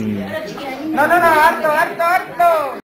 嗯，no no no，alto alto alto。